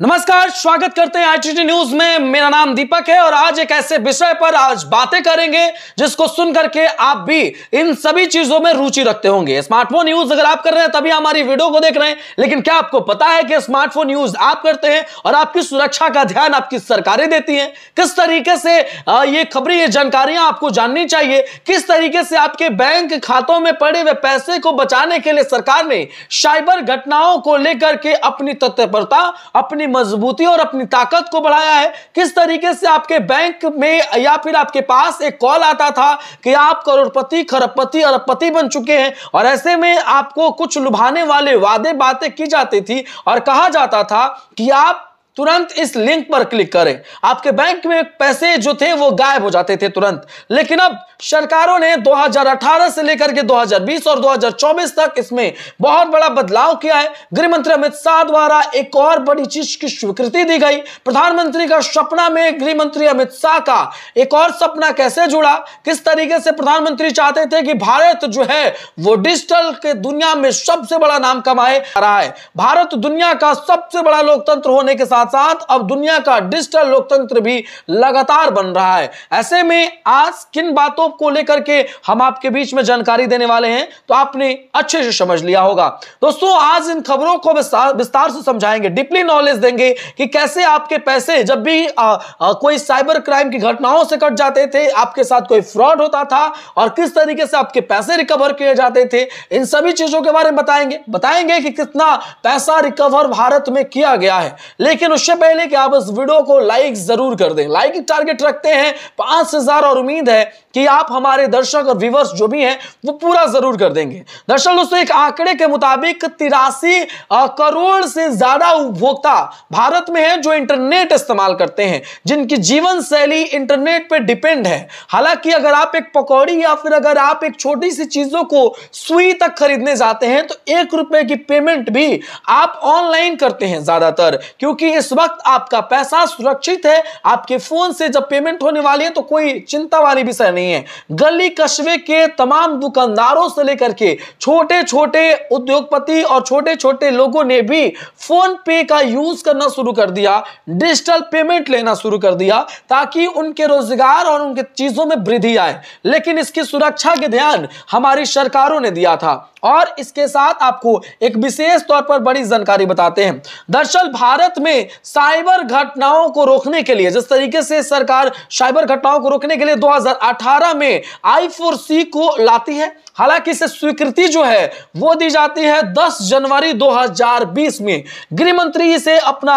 नमस्कार, स्वागत करते हैं आईटीटी न्यूज़ में। मेरा नाम दीपक है और आज एक ऐसे विषय पर आज बातें करेंगे जिसको सुन करके आप भी इन सभी चीज़ों में रुचि रखते होंगे। स्मार्टफ़ोन यूज़ अगर आप कर रहे हैं, तभी हमारी वीडियो को देख रहे हैं। लेकिन क्या आपको पता है कि स्मार्टफ़ोन यूज़ आप करते हैं और आपकी सुरक्षा का ध्यान आपकी सरकारें देती है? किस तरीके से ये खबरें, ये जानकारियाँ आपको जाननी चाहिए? किस तरीके से आपके बैंक खातों में पड़े हुए पैसे को बचाने के लिए सरकार ने साइबर घटनाओं को लेकर के अपनी तत्परता, अपनी अपनी मजबूती और अपनी ताकत को बढ़ाया है? किस तरीके से आपके बैंक में या फिर आपके पास एक कॉल आता था कि आप करोड़पति, खरबपति, अरबपति बन चुके हैं और ऐसे में आपको कुछ लुभाने वाले वादे बातें की जाती थी और कहा जाता था कि आप तुरंत इस लिंक पर क्लिक करें। आपके बैंक में पैसे जो थे, वो गायब हो जाते थे तुरंत। लेकिन अब सरकारों ने 2018 से लेकर के 2020 और 2024 तक इसमें बहुत बड़ा बदलाव किया है। गृह मंत्री अमित शाह द्वारा एक और बड़ी चीज़ की स्वीकृति दी गई। प्रधानमंत्री का सपना में गृह मंत्री अमित शाह का एक और सपना कैसे जुड़ा? किस तरीके से प्रधानमंत्री चाहते थे कि भारत जो है, वो डिजिटल के दुनिया में सबसे बड़ा नाम कमाए, रहा है। भारत दुनिया का सबसे बड़ा लोकतंत्र होने के साथ साथ साथ अब दुनिया का डिजिटल लोकतंत्र भी लगातार बन रहा है। ऐसे में आज किन बातों को लेकर के हम आपके बीच में जानकारी देने वाले हैं तो आपने अच्छे से समझ लिया होगा। दोस्तों आज इन खबरों को विस्तार से समझाएँगे डीपली नॉलेज देंगे कि कैसे आपके पैसे जब भी आ, आ, कोई साइबर क्राइम की घटनाओं से कट जाते थे आपके साथ कोई फ्रॉड होता था और किस तरीके से आपके पैसे रिकवर किए जाते थे इन सभी चीज़ों के बारे में बताएँगे। बताएँगे कि कितना पैसा रिकवर भारत में किया गया है। लेकिन उससे पहले कि आप इस वीडियो को लाइक ज़रूर कर दें। लाइक टारगेट रखते हैं, पाँच हज़ार और उम्मीद है कि आप हमारे दर्शक और व्यूवर्स जो भी हैं, वो पूरा ज़रूर कर देंगे। दर्शक दोस्तों, एक आंकड़े के मुताबिक तिरासी करोड़ से ज़्यादा उपभोक्ता भारत में है जो इंटरनेट इस्तेमाल करते हैं, जिनकी जीवन शैली इंटरनेट पर डिपेंड है। हालाँकि अगर आप एक पकौड़ी या फिर अगर आप एक छोटी सी चीज़ों को सुई तक खरीदने जाते हैं तो एक रुपए की पेमेंट भी आप ऑनलाइन करते हैं ज़्यादातर, क्योंकि इस वक्त आपका पैसा सुरक्षित है, आपके फ़ोन से जब पेमेंट होने वाली है तो कोई चिंता वाली विषय नहीं है। गली कस्बे के तमाम दुकानदारों से लेकर के छोटे छोटे उद्योगपति और छोटे छोटे लोगों ने भी फ़ोन पे का यूज़ करना शुरू कर दिया डिजिटल पेमेंट लेना शुरू कर दिया, ताकि उनके रोज़गार और उनके चीज़ों में वृद्धि आए। लेकिन इसकी सुरक्षा के ध्यान हमारी सरकारों ने दिया था। और इसके साथ आपको एक विशेष तौर पर बड़ी जानकारी बताते हैं। दरअसल भारत में साइबर घटनाओं को रोकने के लिए जिस तरीके से सरकार साइबर घटनाओं को रोकने के लिए 2018 में आई फोर सी को लाती है हालाँकि इसे स्वीकृति जो है वो दी जाती है 10 जनवरी 2020 में। गृह मंत्री इसे अपना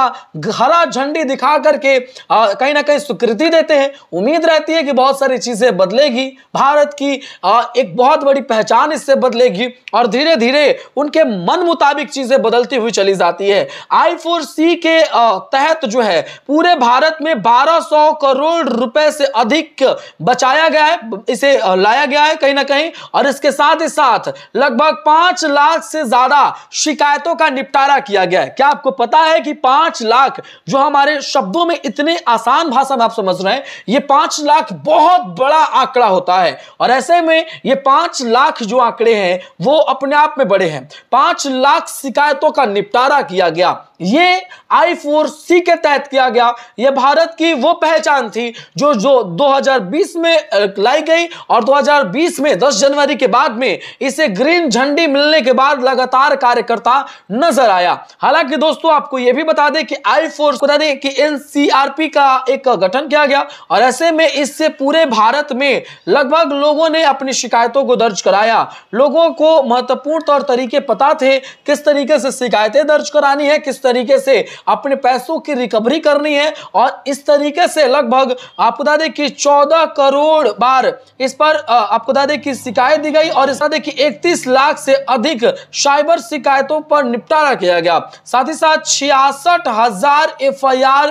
हरा झंडी दिखा करके कहीं ना कहीं स्वीकृति देते हैं। उम्मीद रहती है कि बहुत सारी चीज़ें बदलेगी। भारत की आ, एक बहुत बड़ी पहचान इससे बदलेगी और धीरे धीरे उनके मन मुताबिक चीज़ें बदलती हुई चली जाती है। आई फोर सी के तहत जो है, पूरे भारत में 1200 करोड़ रुपए से अधिक बचाया गया है, इसे लाया गया है कहीं ना कहीं, और इसके साथ ही साथ लगभग पाँच लाख से ज़्यादा शिकायतों का निपटारा किया गया है। क्या आपको पता है कि पाँच लाख जो हमारे शब्दों में इतने आसान भाषा में आप समझ रहे हैं, ये पाँच लाख बहुत बड़ा आंकड़ा होता है। और ऐसे में ये पाँच लाख जो आंकड़े हैं, वो अपने आप में बड़े हैं। पाँच लाख शिकायतों का निपटारा किया गया। ये आई फोर सी के तहत किया गया। ये भारत की वो पहचान थी जो जो 2020 में लाई गई और 2020 में 10 जनवरी के बाद में इसे ग्रीन झंडी मिलने के बाद लगातार कार्यकर्ता नज़र आया। हालाँकि दोस्तों, आपको यह भी बता दें कि आई फोर्स बता दें कि एनसीआरपी का एक गठन किया गया और ऐसे में इससे पूरे भारत में लगभग लोगों ने अपनी शिकायतों को दर्ज कराया। लोगों को महत्वपूर्ण तौर तरीके पता थे, किस तरीके से शिकायतें दर्ज करानी है, किस तरीके से अपने पैसों की रिकवरी करनी है, और इस तरीके से लगभग आपको बता दें कि 14 करोड़ बार इस पर आपको बता दें कि शिकायत दी गई और इस बता दें कि 31 लाख से अधिक साइबर शिकायतों पर निपटारा किया गया। साथ ही साथ छियासठ हज़ार एफ़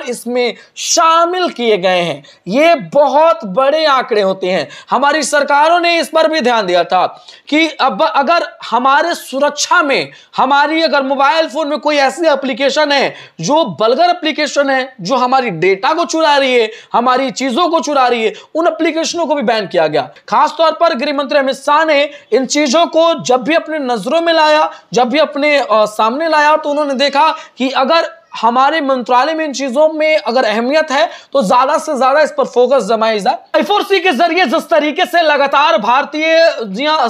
इसमें शामिल किए गए हैं। ये बहुत बड़े आंकड़े होते हैं। हमारी सरकारों ने इस पर भी ध्यान दिया था कि अब अगर हमारे सुरक्षा में हमारी अगर मोबाइल फ़ोन में कोई ऐसी एप्लीकेशन है जो बलगर एप्लीकेशन है जो हमारी डेटा को चुरा रही है हमारी चीज़ों को चुरा रही है उन एप्लीकेशनों को भी बैन किया गया। खासतौर पर गृह मंत्री अमित शाह ने इन चीज़ों को जब भी अपने नज़रों में लाया जब भी अपने आ, सामने लाया तो उन्होंने देखा कि अगर हमारे मंत्रालय में इन चीज़ों में अगर अहमियत है तो ज़्यादा से ज़्यादा इस पर फोकस जमाई जाए। आई के ज़रिए जिस तरीके से लगातार भारतीय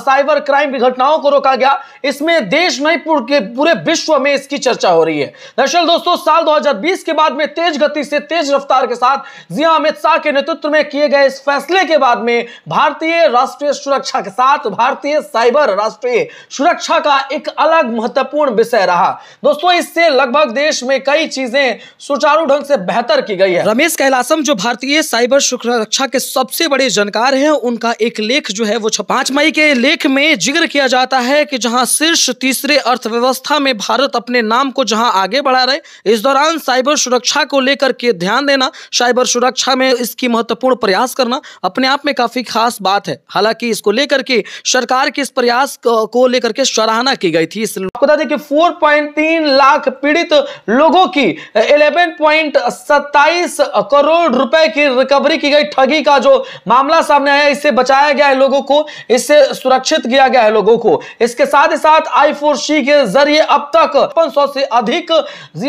साइबर क्राइम की घटनाओं को रोका गया, इसमें देश नहीं, पूरे विश्व में इसकी चर्चा हो रही है। दरअसल दोस्तों, साल 2020 के बाद में तेज गति से तेज रफ्तार के साथ जिया अमित शाह के नेतृत्व में किए गए इस फैसले के बाद में भारतीय राष्ट्रीय सुरक्षा के साथ भारतीय साइबर राष्ट्रीय सुरक्षा का एक अलग महत्वपूर्ण विषय रहा। दोस्तों, इससे लगभग देश में कई चीज़ें सुचारू ढंग से बेहतर की गई है। रमेश कैलासम जो भारतीय साइबर सुरक्षा के सबसे बड़े जानकार हैं उनका एक लेख जो है वो पाँच मई के लेख में ज़िक्र किया जाता है कि जहाँ शीर्ष तीसरे अर्थव्यवस्था में भारत अपने नाम को जहाँ आगे बढ़ा रहे इस दौरान साइबर सुरक्षा को लेकर के ध्यान देना साइबर सुरक्षा में इसकी महत्वपूर्ण प्रयास करना अपने आप में काफ़ी खास बात है। हालाँकि इसको लेकर के सरकार के इस प्रयास को लेकर के सराहना की गई थी। बता दें कि 4.3 लाख पीड़ित लोगों की 11.27 करोड़ रुपए की रिकवरी की गई ठगी का जो मामला सामने आया, इससे बचाया गया है लोगों को, इससे सुरक्षित किया गया है लोगों को। इसके साथ ही साथ आई के ज़रिए अब तक सौ से अधिक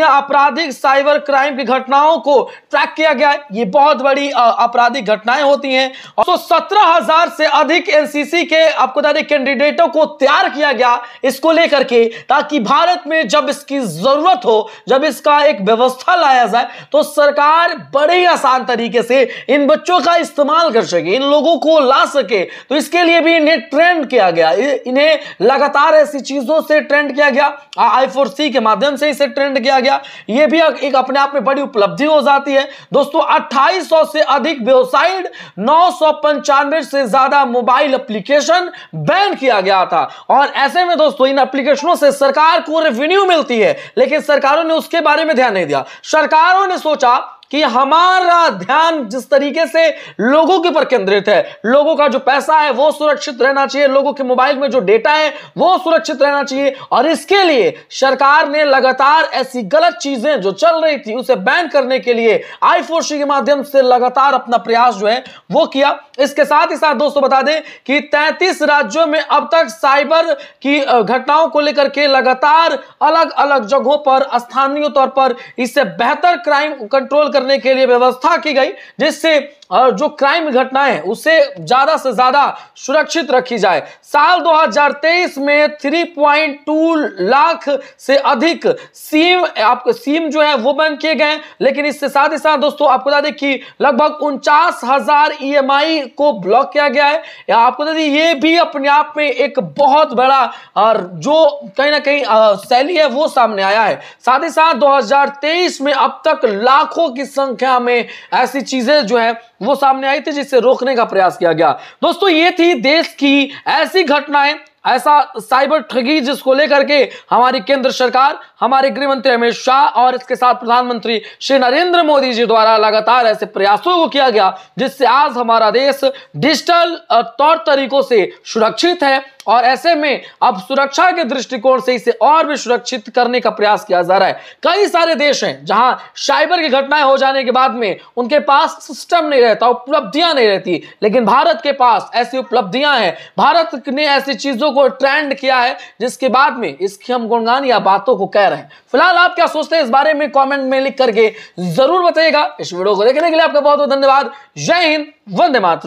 आपराधिक साइबर क्राइम की घटनाओं को ट्रैक किया गया है। ये बहुत बड़ी आपराधिक घटनाएँ होती हैं। तो सत्रह हज़ार से अधिक एनसीसी के, आपको बता दें कैंडिडेटों को तैयार किया गया इसको लेकर के, ताकि भारत में जब इसकी ज़रूरत हो, जब इसका एक व्यवस्था लाया जाए तो सरकार बड़े ही आसान तरीके से इन बच्चों का इस्तेमाल कर सके, इन लोगों को ला सके। तो इसके लिए भी इन्हें ट्रेंड किया गया। इन्हें लगातार ऐसी चीज़ों से ट्रेंड किया गया। आई फोर सी के माध्यम से इसे ट्रेंड किया गया। यह भी एक अपने आप में बड़ी उपलब्धि हो जाती है। दोस्तों 2800 से अधिक वेबसाइट, नौ से ज़्यादा मोबाइल एप्लीकेशन बैन किया गया था। और ऐसे में दोस्तों, इन एप्लीकेशनों से सरकार को रेवेन्यू मिलती है। लेकिन सरकारों ने उसके बारे में ध्यान नहीं दिया। सरकारों ने सोचा कि हमारा ध्यान जिस तरीके से लोगों के पर केंद्रित है, लोगों का जो पैसा है, वो सुरक्षित रहना चाहिए, लोगों के मोबाइल में जो डेटा है, वो सुरक्षित रहना चाहिए। और इसके लिए सरकार ने लगातार ऐसी गलत चीज़ें जो चल रही थी, उसे बैन करने के लिए आई के माध्यम से लगातार अपना प्रयास जो है, वो किया। इसके साथ ही साथ दोस्तों बता दें कि 33 राज्यों में अब तक साइबर की घटनाओं को लेकर के लगातार अलग अलग जगहों पर, स्थानीय तौर पर इससे बेहतर क्राइम कंट्रोल करने के लिए व्यवस्था की गई, जिससे जो क्राइम घटनाएँ उसे ज़्यादा से ज़्यादा सुरक्षित रखी जाए। साल 2023 में 3.2 लाख से अधिक सीम आपके सीम जो है, वो बंद किए गए लेकिन इससे साथ ही साथ दोस्तों, आपको बता दें कि लगभग उनचास हज़ार ई e को ब्लॉक किया गया है। या आपको बता दें, ये भी अपने आप में एक बहुत बड़ा और जो कहीं ना कहीं शैली है, वो सामने आया है। साथ ही साथ 2023 में अब तक लाखों की संख्या में ऐसी चीज़ें जो है वो सामने आई थी जिससे रोकने का प्रयास किया गया। दोस्तों, ये थी देश की ऐसी घटनाएँ, ऐसा साइबर ठगी जिसको लेकर के हमारी केंद्र सरकार, हमारे गृह मंत्री अमित शाह और इसके साथ प्रधानमंत्री श्री नरेंद्र मोदी जी द्वारा लगातार ऐसे प्रयासों को किया गया, जिससे आज हमारा देश डिजिटल तौर तरीकों से सुरक्षित है और ऐसे में अब सुरक्षा के दृष्टिकोण से इसे और भी सुरक्षित करने का प्रयास किया जा रहा है। कई सारे देश हैं जहाँ साइबर की घटनाएँ हो जाने के बाद में उनके पास सिस्टम नहीं रहता, उपलब्धियाँ नहीं रहती। लेकिन भारत के पास ऐसी उपलब्धियाँ हैं। भारत ने ऐसी चीज़ों को ट्रेंड किया है, जिसके बाद में इसकी हम गुणगान या बातों को कह रहे हैं। फ़िलहाल आप क्या सोचते हैं इस बारे में कॉमेंट में लिख करके ज़रूर बताइएगा। इस वीडियो को देखने के लिए आपका बहुत बहुत धन्यवाद। जय हिंद, वंदे मातृ